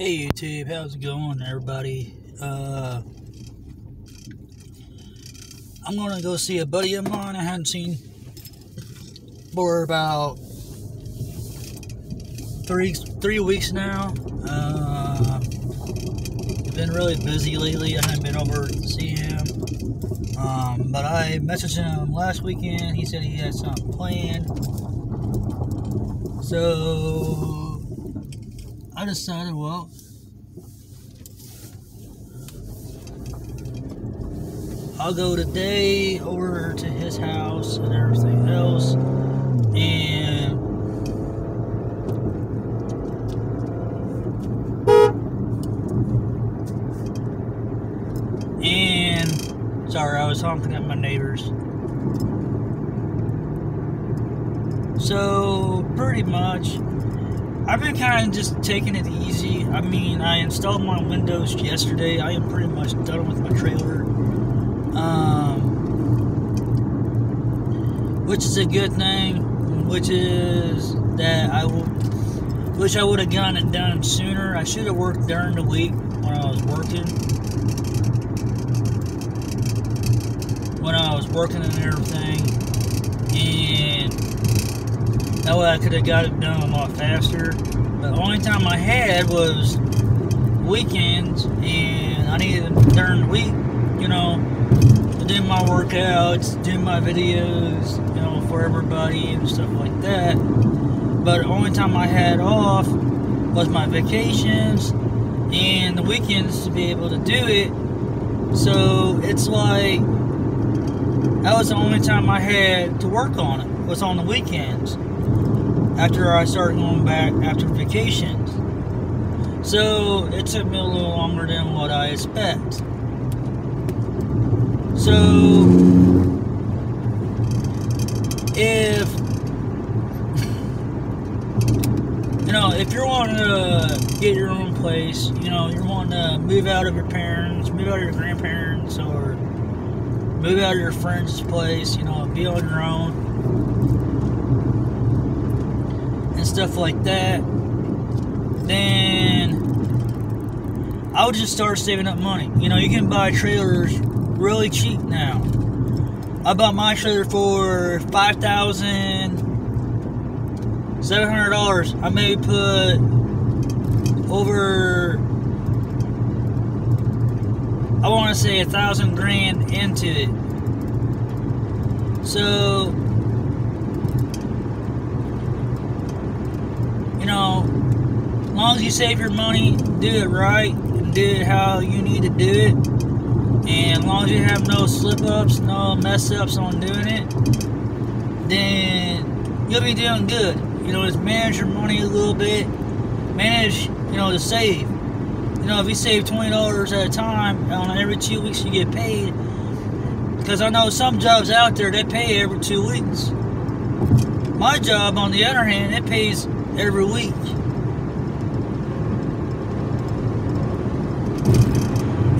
Hey YouTube, how's it going everybody? Uh, I'm gonna go see a buddy of mine I hadn't seen for about three three weeks now. Uh, been really busy lately. I haven't been over to see him. Um, but I messaged him last weekend. He said he had something planned. So I decided, well, I'll go today over to his house and everything else. And and sorry, I was honking at my neighbors. So pretty much I've been kind of just taking it easy. I mean, I installed my windows yesterday. I am pretty much done with my trailer. Um, which is a good thing, which is that I will, wish I would have gotten it done sooner. I should have worked during the week when I was working. When I was working and everything. And that way I could have got it done a lot faster. But the only time I had was weekends, and I needed during the week, you know, to do my workouts, do my videos, you know, for everybody and stuff like that. But the only time I had off was my vacations and the weekends to be able to do it. So it's like that was the only time I had to work on it was on the weekends after I started going back after vacations. So it took me a little longer than what I expect. So if you know, if you're wanting to get your own place, you know, you're wanting to move out of your parents, move out of your grandparents, or move out of your friend's place, you know, be on your own stuff like that, then I would just start saving up money. You know, you can buy trailers really cheap now. I bought my trailer for five thousand seven hundred dollars. I may put over I want to say a thousand grand into it. So know, as long as you save your money, do it right, and do it how you need to do it, and as long as you have no slip ups, no mess ups on doing it, then you'll be doing good. You know, just manage your money a little bit, manage, you know, to save. You know, if you save $20 at a time, on every two weeks you get paid, because I know some jobs out there, they pay every two weeks. My job, on the other hand, it pays every week.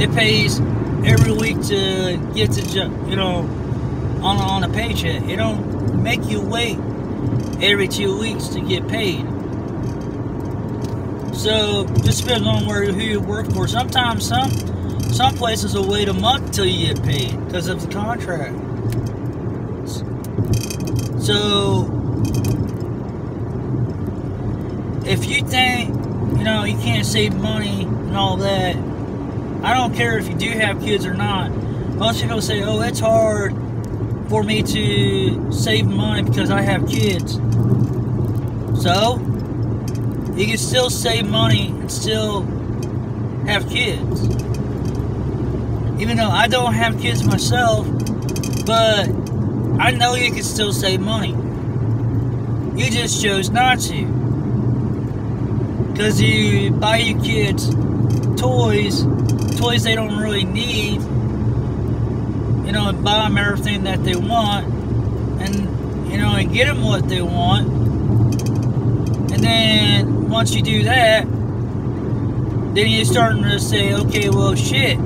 It pays every week to get to, you know, on, on a paycheck. It don't make you wait every two weeks to get paid. So just depends on where who you work for. Sometimes some some places will wait a month till you get paid because of the contract. So if you think, you know, you can't save money and all that, I don't care if you do have kids or not. Most people say, oh, it's hard for me to save money because I have kids. So, you can still save money and still have kids. Even though I don't have kids myself, but I know you can still save money. You just chose not to. Because you buy your kids toys, toys they don't really need, you know, and buy them everything that they want, and, you know, and get them what they want. And then once you do that, then you're starting to say, okay, well, shit.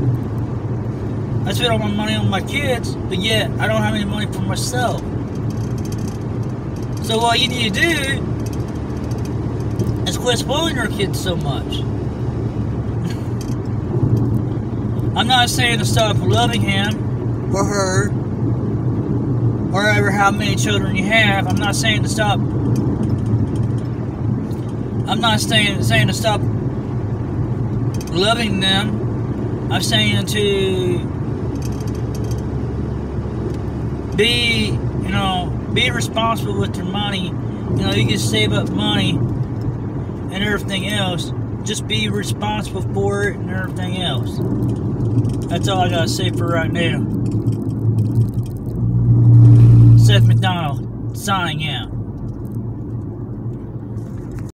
I spent all my money on my kids, but yet I don't have any money for myself. So what you need to do is quit spoiling your kids so much. I'm not saying to stop loving him or her or ever how many children you have. I'm not saying to stop. I'm not saying saying to stop loving them. I'm saying to be, you know, be responsible with your money. You know, you can save up money and everything else. Just be responsible for it and everything else. That's all I gotta say for right now. Seth McDonald, signing out.